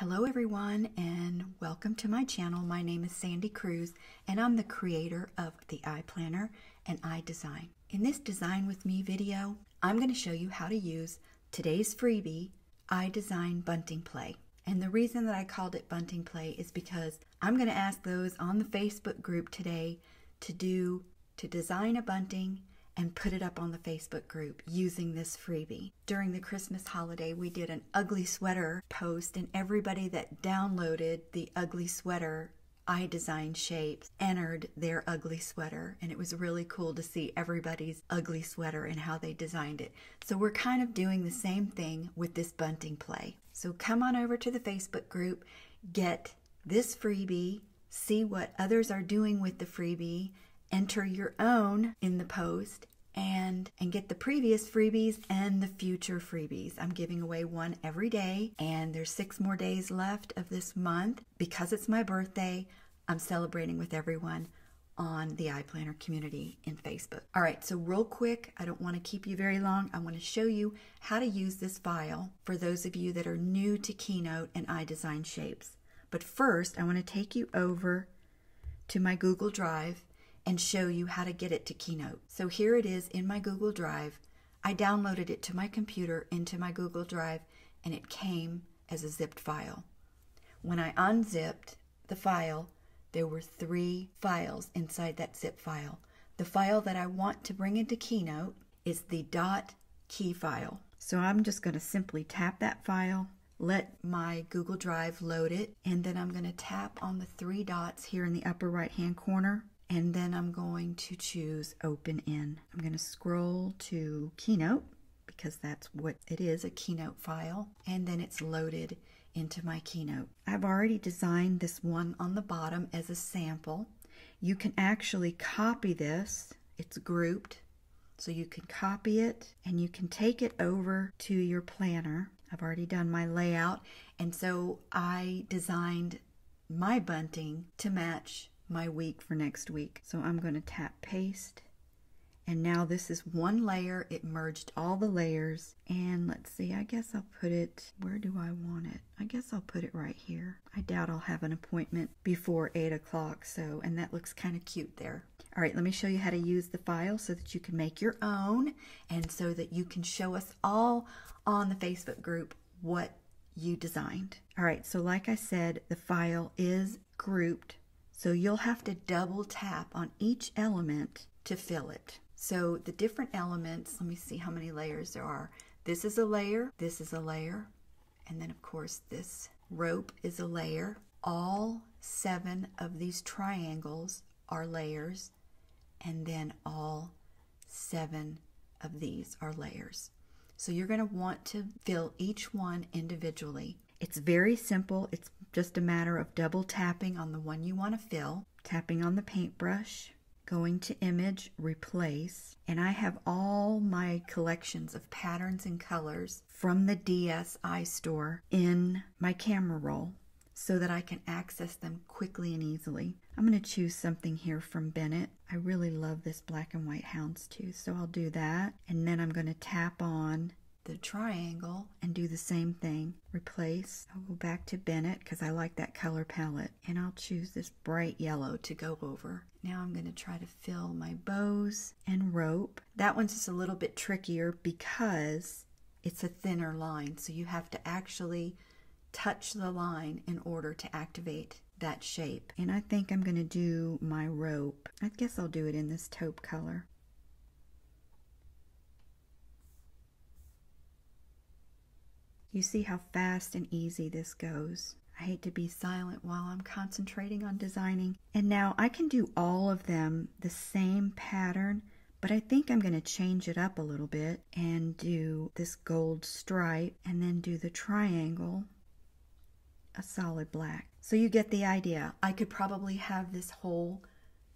Hello everyone and welcome to my channel. My name is Sandy Cruz and I'm the creator of the iPlanner and iDesign. In this Design With Me video, I'm going to show you how to use today's freebie, iDesign Bunting Play. And the reason that I called it Bunting Play is because I'm going to ask those on the Facebook group today to do, to design a bunting and put it up on the Facebook group using this freebie. During the Christmas holiday, we did an ugly sweater post, and everybody that downloaded the ugly sweater iDesign shapes entered their ugly sweater and it was really cool to see everybody's ugly sweater and how they designed it so we're kind of doing the same thing with this bunting play so come on over to the facebook group get this freebie see what others are doing with the freebie enter your own in the post and and get the previous freebies and the future freebies. I'm giving away one every day and there's 6 more days left of this month because it's my birthday. I'm celebrating with everyone on the iPlanner community in Facebook. All right, so real quick, I don't want to keep you very long. I want to show you how to use this file for those of you that are new to Keynote and iDesign shapes. But first, I want to take you over to my Google Drive and show you how to get it to Keynote. So here it is in my Google Drive. I downloaded it to my computer into my Google Drive and it came as a zipped file. When I unzipped the file, there were three files inside that zip file. The file that I want to bring into Keynote is the key file. So I'm just going to simply tap that file, let my Google Drive load it, and then I'm going to tap on the three dots here in the upper right hand corner and then I'm going to choose open in. I'm going to scroll to Keynote because that's what it is, a Keynote file, and then it's loaded into my Keynote. I've already designed this one on the bottom as a sample. You can actually copy this. It's grouped. So you can copy it and you can take it over to your planner. I've already done my layout and so I designed my bunting to match my week for next week. So I'm going to tap paste. And now this is one layer. It merged all the layers. And let's see, I guess I'll put it, where do I want it? I guess I'll put it right here. I doubt I'll have an appointment before 8 o'clock, so, and that looks kind of cute there. All right, let me show you how to use the file so that you can make your own and so that you can show us all on the Facebook group what you designed. All right, so like I said, the file is grouped so you'll have to double tap on each element to fill it. So the different elements, let me see how many layers there are. This is a layer, this is a layer, and then of course this rope is a layer. All seven of these triangles are layers, and then all seven of these are layers. So you're going to want to fill each one individually. It's very simple. It's just a matter of double tapping on the one you want to fill, tapping on the paintbrush, going to image, replace, and I have all my collections of patterns and colors from the DSI store in my camera roll so that I can access them quickly and easily. I'm going to choose something here from Bennett. I really love this black and white houndstooth, so I'll do that. And then I'm going to tap on the triangle and do the same thing. Replace. I'll go back to Bennett because I like that color palette. And I'll choose this bright yellow to go over. Now I'm going to try to fill my bows and rope. That one's just a little bit trickier because it's a thinner line. So you have to actually touch the line in order to activate that shape. And I think I'm going to do my rope. I guess I'll do it in this taupe color. You see how fast and easy this goes. I hate to be silent while I'm concentrating on designing. And now I can do all of them the same pattern, but I think I'm going to change it up a little bit and do this gold stripe and then do the triangle a solid black. So you get the idea. I could probably have this whole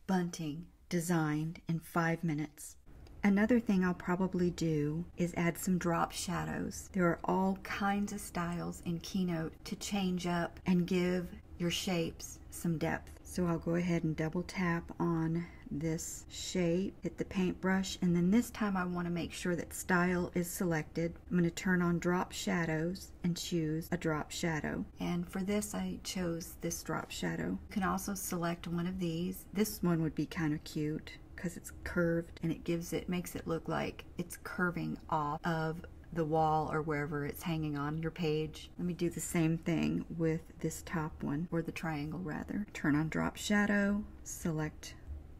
bunting designed in five minutes. Another thing I'll probably do is add some drop shadows. There are all kinds of styles in Keynote to change up and give your shapes some depth. So I'll go ahead and double tap on this shape, hit the paintbrush, and then this time I want to make sure that style is selected. I'm going to turn on drop shadows and choose a drop shadow. And for this, I chose this drop shadow. You can also select one of these. This one would be kind of cute because it's curved and it gives it makes it look like it's curving off of the wall or wherever it's hanging on your page. Let me do the same thing with this top one, or the triangle rather. Turn on drop shadow, select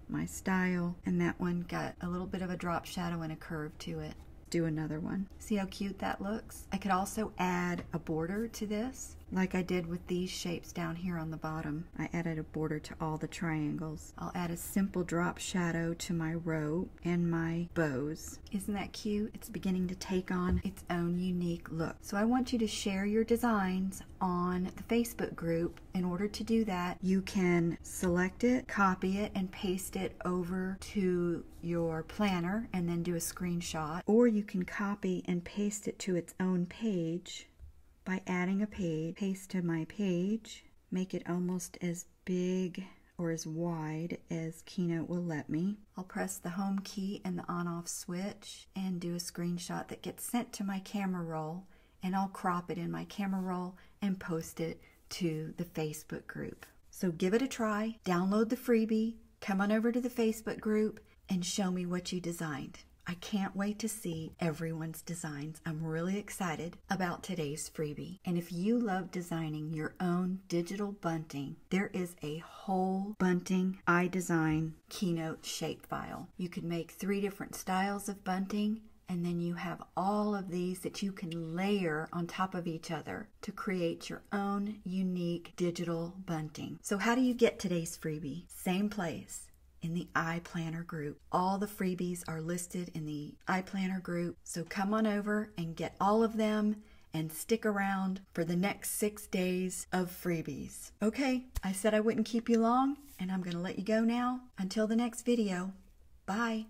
my style, and that one got a little bit of a drop shadow and a curve to it. Do another one. See how cute that looks? I could also add a border to this like I did with these shapes down here on the bottom. I added a border to all the triangles. I'll add a simple drop shadow to my rope and my bows. Isn't that cute? It's beginning to take on its own unique look. So I want you to share your designs on the Facebook group. In order to do that, you can select it, copy it, and paste it over to your planner and then do a screenshot. Or you can copy and paste it to its own page by adding a page, paste to my page, make it almost as big or as wide as Keynote will let me. I'll press the home key and the on off switch and do a screenshot that gets sent to my camera roll and I'll crop it in my camera roll and post it to the Facebook group. So give it a try, download the freebie, come on over to the Facebook group and show me what you designed. I can't wait to see everyone's designs. I'm really excited about today's freebie. And if you love designing your own digital bunting, there is a whole bunting iDesign keynote shapefile. You can make three different styles of bunting and then you have all of these that you can layer on top of each other to create your own unique digital bunting. So how do you get today's freebie? Same place in the iPlanner group. All the freebies are listed in the iPlanner group. So come on over and get all of them and stick around for the next six days of freebies. Okay, I said I wouldn't keep you long, and I'm going to let you go now. Until the next video, bye.